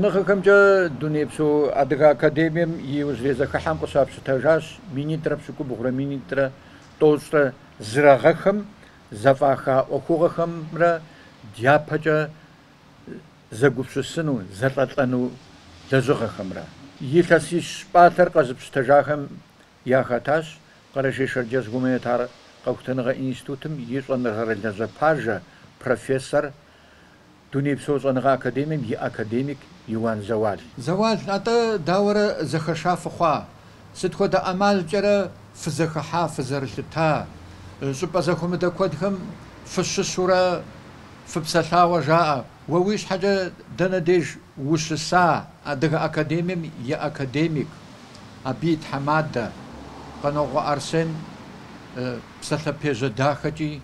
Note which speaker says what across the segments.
Speaker 1: щӏэныгъэхэмкӏэ дунейпсо адыгэ академием и узлезэхыхьэм къыщапщытэжащ минитрэ пщыкӏубгъурэ минитрэ тӏощӏрэ зырагъэхэм зэфӏаха ӏуэхугъуэхэмрэ дяпэкӏэ зэгупщысыну зэлӏэлӏэну лэжьыгъэхэмрэ илъэсищ пӏалъэр къэзыпщытэжахэм яхэтащ Къэрэшей Шэрджэс гуманитар къэхутэныгъэ институтым и щӏэныгъэрэ лэжьапажэ профессор Дунейпсо щӏэныгъэ академием и академик Иуан Зауал. Зауал, атӏэ дауэрэ зэхэша фыхъуа? Сыт хуэдэ ӏэмалкӏэрэ фызэхыхьа, фызэрылъыта? щӏыпӏэ зэхуэмыдэ куэдхэм фыщыщурэ фыпсэлъауэ жаӏэ. Уэ уи щхьэкӏэ дэнэ деж ущыса Адыгэ академием и академик, абы и тхьэмадэ Къаногъуэ Арсен псалъэпежьэ дахэкӏи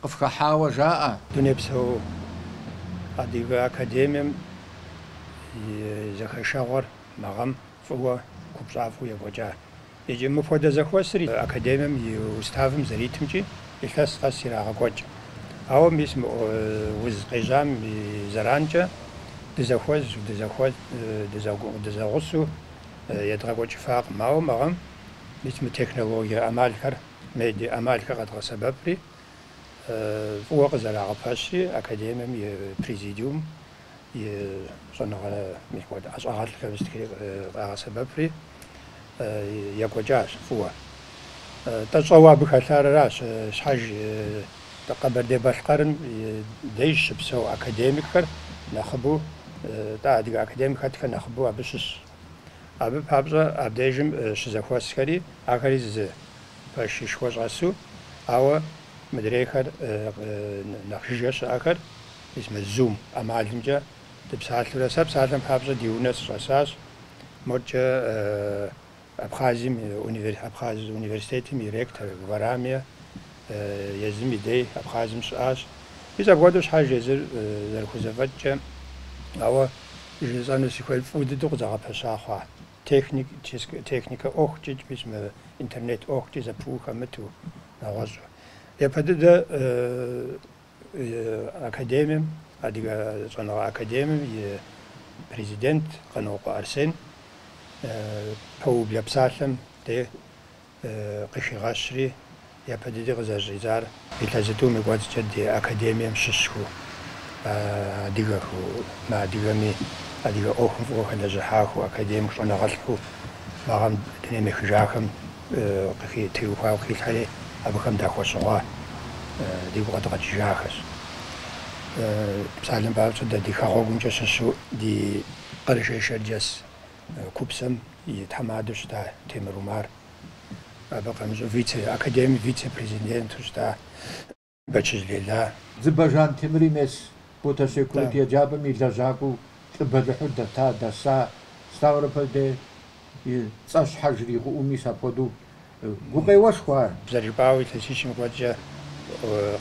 Speaker 1: къыфхыхьауэ жаӏэ.
Speaker 2: Дунейпсо Адыгэ академием и зэхэшэгъуэр магъэм фӏыуэ гупщӏафӏэу екӏуэкӏа. Икӏи мыпхуэдэ зэхуэсыр академием и уставым зэритымкӏи илъэс къэс ирагъэкӏуэкӏ. Ауэ мис уз къежьам и зэранкӏэ дызэхуэз, дызэхуэз, дызэгъусу едгъэкӏуэкӏыфакъым. Ауэ магъэм мис мы технологие ӏэмалхэр, медиа ӏэмалхэр къэдгъэсэбэпри أه، وەقزەلا پاشی ئەکادێمم پریزیدیوم صنغنا ميكود أشعار سبب لي يكوجاش فوا تصوا بخسارة راس أه، شحج أه، تقبل دي بشقرن ديش بسو أكاديمي كر نخبو تعدي أكاديميك كر نخبو أبسس أبي بابزا أبديجم شزاكواس كري أكاديز باشي شواز عسو أو مدري خد نخشية ساخر اسمه زوم أمالهم جا تبسات لورا سب ساتم حافظ ديونس رساس مرجع أبخازي من أبخاز أونيفرسيتي ميركت ورامية يزم يدي أبخازم ساس إذا بقدرش حاجة زر زر خزفت جا أو جزانو سيكويل فود دوق زغا بساخوا تكنيك تكنيك أوخ جيج بسم إنترنت أوخ جيز أبوخ أمتو نغزو لێپەدەدە ئەکەدێمم ئەدیگە چۆنەوە ئەکەدێمم پرزیدنت قەنەوەقع ئەرسێن پەو لە پسالم دێ قشی غاشری لێپەدەدی غزەژیزار ئیتەزتو میگواتچە دێ ئەکەدێمیم ششکو دیگە نادیگەمی ئەدیگە ئۆخم ئۆخە لە ژەحاخ و ئەکەدێم شۆنە غەڵکو باغم دنێمی خژاخم قفی تێوخوا و абыхэм дахуэщыгъуа дигу къэдгъэкӏыжахэщ. Псалъэм папщӏэ дэ ди хэгъуэгумкӏэ щыщу ди Къэрэшей Шэрджэс купсэм и тхьэмадэу щыта Темыр Умар абы къэмыщӏу вице академи вице-президенту щыта Бэчыжь Лейла.
Speaker 1: Зыбэжан Темырым ес Боташей курыт еджапӏэм и лэжьакӏуэу лӏыбэлыхьу дэта, дэса, стауэрэ пэлдэ и цӏэ щхьэж иригъуӏуми сапхуэдэу гукъеуэшхуэ ар.
Speaker 2: Зэрыжыпӏауэ илъэсищым кӏуэцӏкӏэ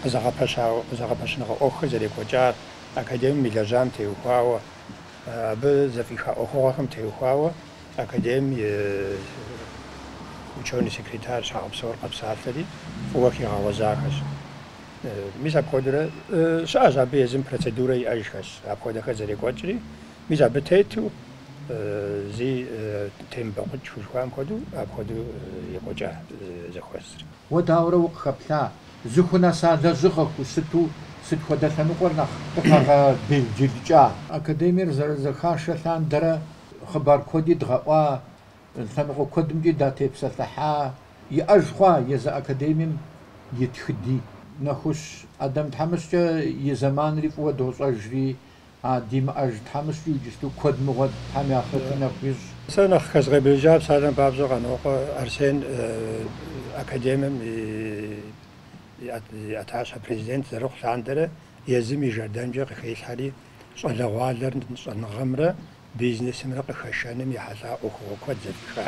Speaker 2: къызэгъэпэщауэ къызэгъэпэщыныгъэ ӏуэхухэр зэрекӏуэкӏар академием и лэжьам теухуауэ абы зэфӏиха ӏуэхугъуэхэм теухуауэ академием и ученый секретарь щхьэгъэпсэуэр къэпсалъэри фӏыуэ хигъэгъуэжьахэщ. Мис апхуэдэрэ щыӏэщ абы езым процедурэ иӏэжхэщ. Апхуэдэхэр зэрекӏуэкӏри мис абы тету زی تیم بخود چوشوان کدو اب خودو ای خوجه زخوزر
Speaker 1: و داورو قبلا زخو نسا در زخو کستو ست خود دستانو قر نخ بخواه بیل جیل جا اکدیمی رزر زخان شلان در خبر کدی دغا و انسان خود کدم جی داتی ی اج خواه ی ز اکدیمی ی تخدی نخوش ادم تحمس جا ی زمان ریف و دوز اجری dim aj tamis yujis tu kod mugat tami akhatina khis
Speaker 2: sen akhaz gabijab sadan babzo qan oqa arsen akademim atasa prezident zarux sandere yazim ijardamja qkhishali salagwalar sanğamra biznesimra qkhashanim yahasa ukhu kod zakha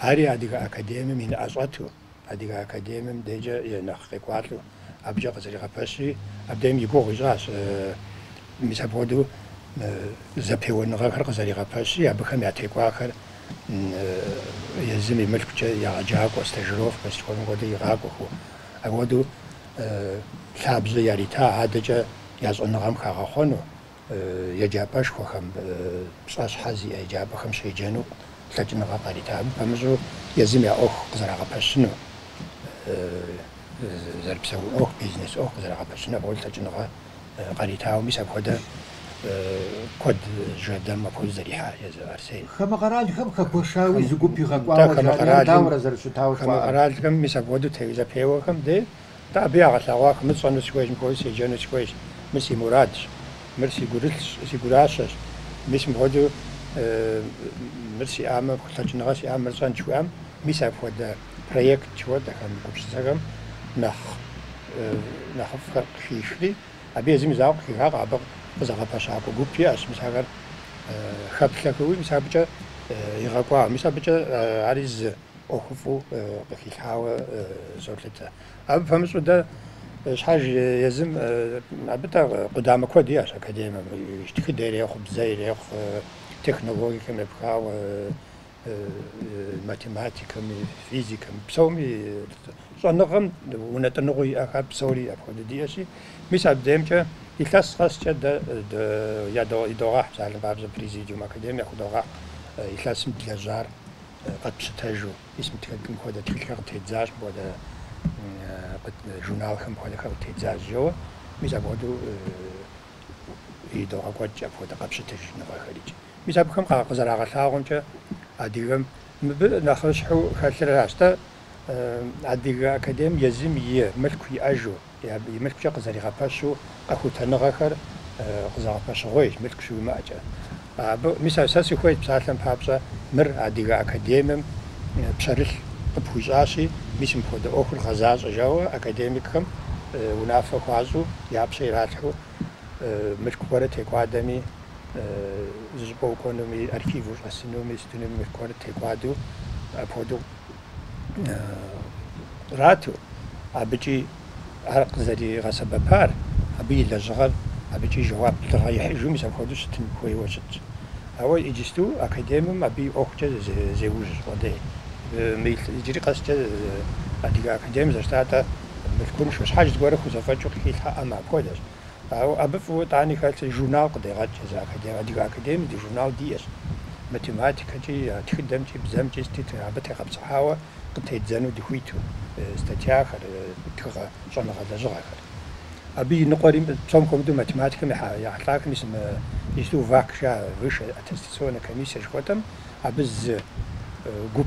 Speaker 2: ari adiga akademim in azatu adiga akademim deja yanakh qatlu abja qazri qafashi abdem yigogijas и гугъу ищӏащ. Мис апхуэдэу зэпеуэныгъэхэр къызэригъэпэщри абыхэм я текӏуахэр езым и мылъкукӏэ ягъэджакӏуэ стажировкэ сыхуэным хуэдэу игъакӏуэху. Апхуэдэу лъабжьэ ярита адэкӏэ я щӏэныгъэм хагъэхъуэну еджапӏэшхуэхэм, пщӏэщхьэ зиӏэ еджапӏэхэм щеджэну лъэкӏыныгъэ къаритам пэмыщӏу езым я ӏуэху къызэрагъэпэщыну зэрыпсэу ӏуэху бизнес ӏуэху къызэрагъэпэщыну абгъуэ лъэкӏыныгъэ къаритауэ мис апхуэдэ куэд жэдэм апхуэдэ зэрихьа езы Арсей.
Speaker 1: Хамэ къэралхэм хэхуэшауи зы гуп Да, игъэкӏуауэ хамэ жаӏэр къэралым- дауэрэ зэрыщытауэ Хамэ хъуа.
Speaker 2: къэралхэм мис апхуэдэу те- зэпеуэхэм де дэ абы ягъэлъэгъуахэм мыр щӏэну сыхуейщ, мыпхуэдэ седжэну сыхуейщ, мыр си мурадщ, мыр си гурылъщ, си гуращэщ, мис мыпхуэдэу мыр сиӏамэ, лъэкӏыныгъэ сиӏамэ, мыр щӏэн жыхуиӏам, мис апхуэдэ проект жыхуэдэхэм гупсысэхэм нэхъ нэхъыфӏхэр къыхихри, абы აბი ეს იმის აღ ხა აბა ზაღაფაშა აკო გუფია ის მისაგარ ხაფხაკუი მისაბჭა იყაკვა მისაბჭა არის ოხუფუ ხიხავა ზოთეთა აბა ფამსუდა შაჟ ეზიმ აბიტა ყდამაკვა დიაშ აკადემია იშტიხი დერე ხუბ ზაირე ხ ტექნოლოგიკემებ ხავ ирехъу, технологиехэм епхауэ, математикэм, физикэм, псоми щӏэныгъэм унэтӏыныгъуэ иӏэхэр псори апхуэдэ диӏэщи, мис абдемкӏэ илъэс къэскӏэ дэ идогъэхь псалъэм папщӏэ президиум академие худогъэхь илъэсым длэжьар къэтпщытэжу, исым тхылъым хуэдэ тхылъхэр къытедзащ, мыпхуэдэ журналхэм хуэдэхэр къытедзащ жэуэ, мис апхуэдэу идогъэкӏуэкӏ апхуэдэ къэпщытэжыныгъэхэрикӏ. Мис абыхэм къызэрагъэлъагъуэмкӏэ адыгэм мыбы нэхъыщхьу хэлъыращ дэ адыгэ академ езым и мылъку иӏэжу, и мылъкукӏэ къызэригъэпэщу къэхутэныгъэхэр къызэгъэпэщыгъуейщ мылъку щыуимыӏэкӏэ. Абы мис сэ сыхуейт псалъэм папщӏэ мыр адыгэ академием пщэрылъ къыпхуищӏащи, мис мыпхуэдэ ӏуэхур гъэзащӏэ жауэ академикхэм унафэ хуащӏу япщэ zbo konomi archivu asinomi stunumi kone tekwadu apodu راتو abici عرق زري غصب بار أبي لجغل أبي تي جواب تغي حجم سأخذ ستن كوي وشت أول إجستو أكاديمم أبي أختي زوج ودي ميل إجري قصت أديك أكاديم زرتاتا ملكونش مش حاجة تقول خذ فاتشو كيل حق أما كودش أبا فوت عني خالص جورنال قدي غاد جزاك دي غادي أكاديمي دي جورنال ديس ماتيماتيكا جي تخدم جي بزام جي ستيت عبتي خمسة حاوة قد تزانو دي خويتو آه، ستاتيا خال آه، كغا شان غادا جغا خال أبي نقري بصم كم دو ماتيماتيكا محا يحتاك نسم يسو فاكشا غيش أتستسونا كميسة شكوتم أبز آه، جوب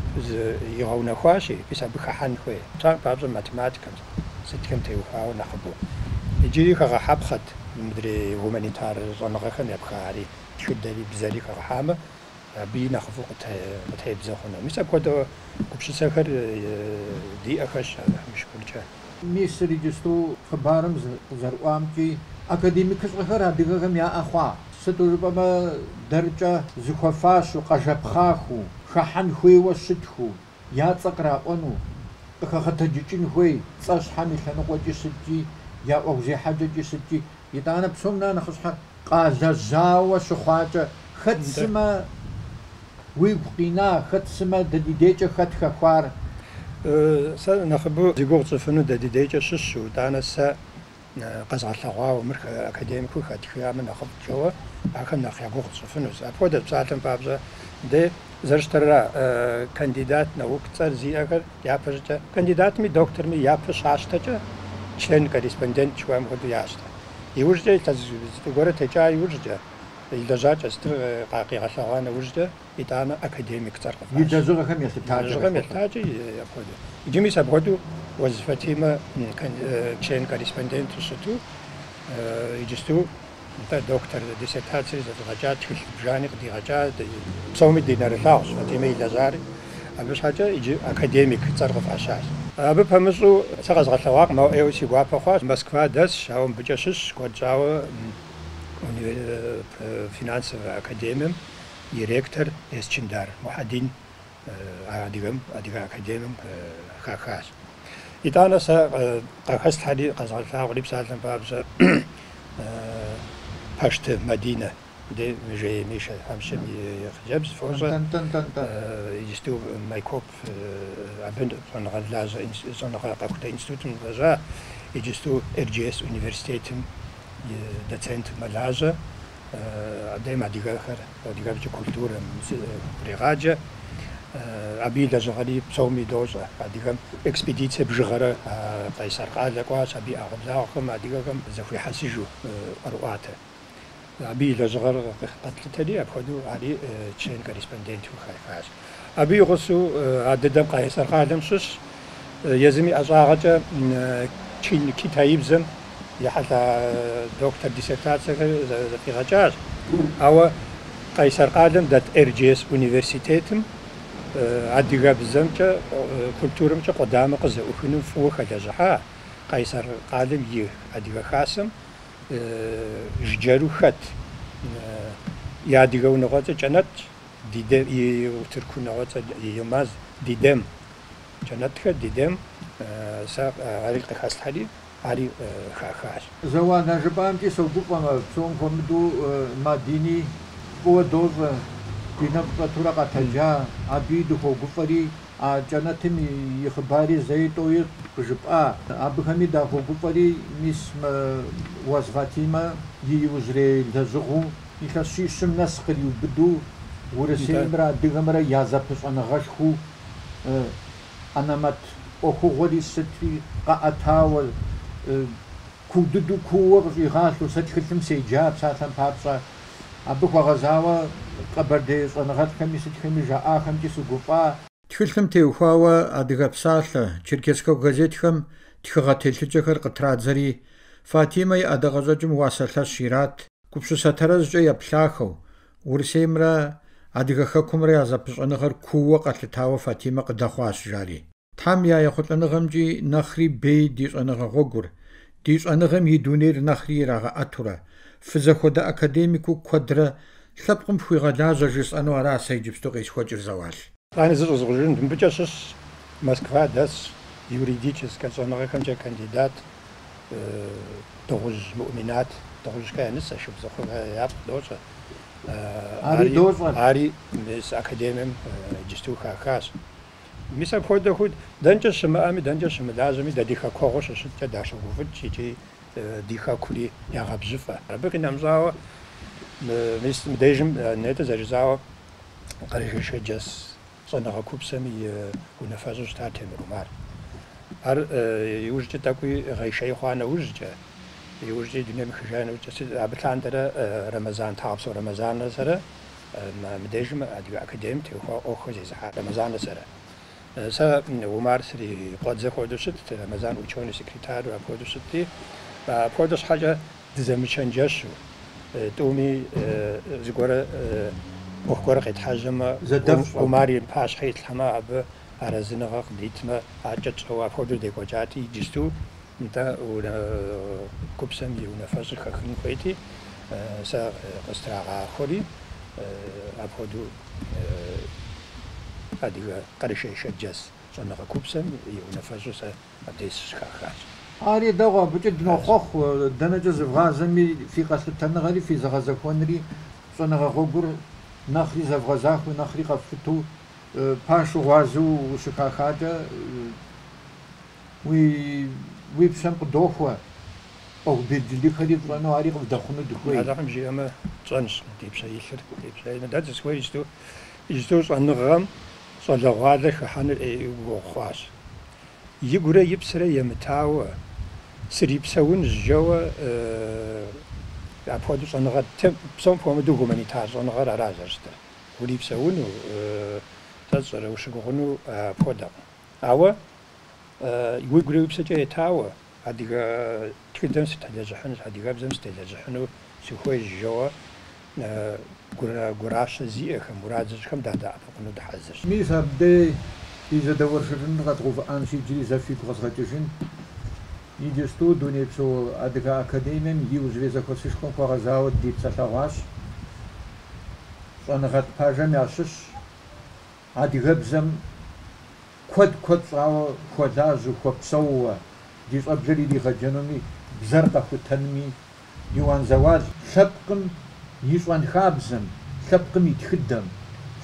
Speaker 2: يغونا خواشي بس أبي خحان خوي تان بابز ماتيماتيكا ستكم تيوخاو نخبو Иджыри хэгъэхьэпхъэт мыдрей гуманитар щӏэныгъэхэм епхари, тхыдэри, бзэри хэгъэхьамэ, абы и нэхъыфӏу къытебзэ хъуну. Мис апхуэдэ гупсысэхэр диӏэхэщ мышхуркӏэ.
Speaker 1: Мис иджысту хъыбарым зэрыӏуамкӏи академикыщӏэхэр адыгэхэм яӏэ хъуа. Сыту жыпӏэмэ дэркӏэ зыхуэфащу, къэжэпхъахыу, хэхьэн хуейуэ щытху, я цӏэ къраӏуэну, къыхэхъэтэджыкӏын хуей, цӏэ щхьэм и лъэныкъуэкӏи щыткӏи, يا أغزي حاجة ستي يتانا بسمنا حق قال زاوة سخواتا خد سما ويب قينا خد سما دديديجا خد خخوار.
Speaker 2: أه، سا نخبو زيغور تفنو دديديجا سسو تانا سا قزع الثغا ومرك أكاديميكو خد خيام نخب جوا. أخن نخي غور صفنو سا فودا بسالتن بابزا. دي زرشترا أه، كانديدات نوكتر زي أغر يابشتا كانديدات مي دكتور مي يابش член корреспондент чуам го дуяста. И ужде таз горе теча и ужде. Илдажа часты паки ашагана ужде и тана академик царков. И дажога
Speaker 1: хамеси тажи. Дажога хамеси
Speaker 2: тажи и обходу. И дими сабходу возвратима член корреспондент шуту и дисту та доктор диссертација за дигача чушбжаник дигача да псоми да динарилаус фатиме илдажари. Абеш хача академик царков ашаш. Абы пэмыщӏу сэ къэзгъэлъэгъуакъым, ауэ ӏейуэ си гуапэ хъуащ. Москва дэсщ, ауэ мыбыкӏэ щыщ, куэд щӏауэ финансовэ академием и ректор Есчиндар Мухьэдин адыгэм, адыгэ академием хахащ. итӏанэ сэ دي جاي ميشا همشي مي خجاب سفوزا يستو ماي كوب ابن فن غاد لازا انسان غا قاكوتا انستوت من غزا يجستو ار جي اس انيفرسيتيت دتسنت ملازا آدم ادي غاخر ادي غاب جو كولتور بريغاجا ابي لازا غادي بصومي دوزا ادي غام اكسبيديتسي بجغرا قيصر قاد لكواس ابي اغدلاكم ادي غام زخوي حسجو ارواته أبي لزغر قتلتني أبخدو علي تشين كوريسبوندنت وخايفاش أبي غصو عددم قايسر قادم سوس يزمي أزاغة تشين كتايب زم يحتى دكتور ديسرتاسيا في غجاج أو قايسر قادم دات إر جي إس أونيفرسيتيتم عديغا كولتورم كولتورمتا قدام قزا أخنم فوخ دزحا قايسر قادم يه عديغا خاسم жыджэру хэт и адыгэ унагъуэцӏэ кӏэнэтщ и тырку унагъуэцӏэ юмаз дидэм кӏэнэтхэр дидэм сэ ари къыхэслъхьэри ари хахащ
Speaker 1: зэуанэ жыпӏамкӏи согуфӏэмэ псом хуэмыдэу мадини фӏыуэ дощӏэ ди нэпцӏэтурэ къэтэджа аби дыхуогуфӏэри а кӏэнэтым и хъыбари зэи тӏои къыжыпӏа абыхэми дахуогуфӏэри мис уэз Фатимэ и иужьрей лэжьыгъуу илъэс щищым нэс къриубыду урысеймрэ адыгэмрэ я зэпыщӏэныгъэшхуэу ӏэнэмэт ӏуэхугъуэри сытри къэӏэтауэ куудыду кууэ къыщӏигъалъэу сэ тхылъым седжа псалъэм папщӏэ абы хуэгъэзауэ къэбэрдей щӏэныгъэлӏхэми сытхэми жаӏахэмкӏи сыгуфӏа тхылъым теухуауэ адыгэ псалъэ черкесскэ газетхэм тхыгъэ телъыджэхэр къытрадзэри Фатимэ и ӏэдэгъэщӏэкӏым уасэ лъэщ ират гупсысэ тэрэзкӏэ еплъахэу Урысеймрэ адыгэ хэкумрэ я зэпыщӏэныгъэр кууэ къэлъытауэ Фатимэ къыдэхъуащ жари. Тхьэм я ехъулӏэныгъэмкӏи нэхъри бей ди щӏэныгъэ гъуэгур, ди щӏэныгъэм и дунейр нэхъри ирагъэӏэтурэ, фызэхуэдэ академику куэдрэ лъэпкъым пхуигъэлажьэ жысӏэну аращ сэ иджыпсту къесхуэкӏыр зэуал.
Speaker 2: Ани зыщӏызгъужын мыбыкӏэ щыщ Москва дэс юридическэ щӏэныгъэхэмкӏэ кандидат дыгъужь муӏминат дыгъужькэ янысэ шыбзыхъугъэ япх дощӏэ. Ари дощӏэ. Ари мис академием иджысту хахащ. Мис апхуэдэ хуит дэнкӏэ щымыӏэми дэнкӏэ щымылажьэми дэ ди хэкуэгъуэ щыщыткӏэ дашыгуфӏыкӏ икӏи ди хэкури ягъэбжьыфэ. Абы къинэмыщӏауэ мис мыбдежым нетӏэ صنع كوب سمي ونفاز استعد تمر هر يوجد تاكوي غيشي خوانا وزجة يوجد دنيا مخشان وجد عبتلان در رمضان تعبس رمضان نسرة مدجم أدو أكاديم تيوخا أخو زيزحا رمضان نسرة سا ومار سري قد زخو دوست رمضان وچوني سكرتار وابو دوستي وابو دوست حاجة دزمشان جشو تومي زغورة وەخۆرەقی تاژەمە زەدەماری پاش حیت هەما بە ئارەزنەغا دیتمە ديكو جاتي جستو. نتا ونا کوپسەندی يونا نەفەش خاخن خۆیتی سا قسترا غا خوري. خۆری ئەخۆ و ئەدیوە قەرشەیشە جەس چۆنەغە يونا و سا ئەدەیس خاخات.
Speaker 1: آري دوا بجد نخخ دنجز غازمي في قصد تنغري في زغازكونري صنغ غبر نخري زفغزاخو نخري غفتو باشو آه، غوازو وشكاخادا آه، وي وي بشام قدوخوا أو بيدلي خري برانو عري قدخنو دكوي هذا
Speaker 2: حمجي اما تشانش دي بشاي لخر دي بشاي ندات سوي يجتو يجتو صنغام صلغاده خحن وخواش يقرا يبسرا يمتاوى سريبساون جوا أه پۆدوس ئەنغ پسم پۆمە دوو گومەنی تازۆنغەر ئارازەستە وری پسەون و تەزرە وشگوغن و پۆدەم ئەوە وی گروی پسەجێ تاوە ئەدیگە تدەم تەلێجەحن ئەدیگە بزەم تێلێجەحن و سخۆی ژەوە گوراشە زیەکەم وراجەکەم داداقن و دەحەزش
Speaker 1: میسا بدەی ئیزە دەوەرشن قەت غوف ئانسی جریزە فی قسەتیشن зэфигу къэзгъэкӏыжын иджысту дунейпсо адыгэ академием и ужьрей зэхуэсышхуэм хуэгъэзауэ ди псэлъэгъуащ. щӏэныгъэт пажэм ящыщ адыгэбзэм куэд куэд щӏауэ хуэлажьэу хуэпсэууэ ди щӏэблэр иригъэджэнуми бзэр къэхутэнми Иуан Зэуал лъэпкъым и щӏэнхабзэм, лъэпкъым и тхыдэм,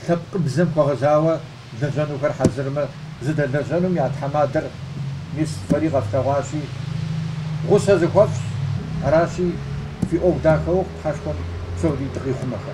Speaker 1: лъэпкъыбзэм хуэгъэзауэ лэжьэнухэр хьэзырмэ, зыдэлэжьэнум я тхьэмадэр мис фэри نصفري غفتواشي غصة زكوفش راشي في أوغداكو حاشكم سوري تقي خمخا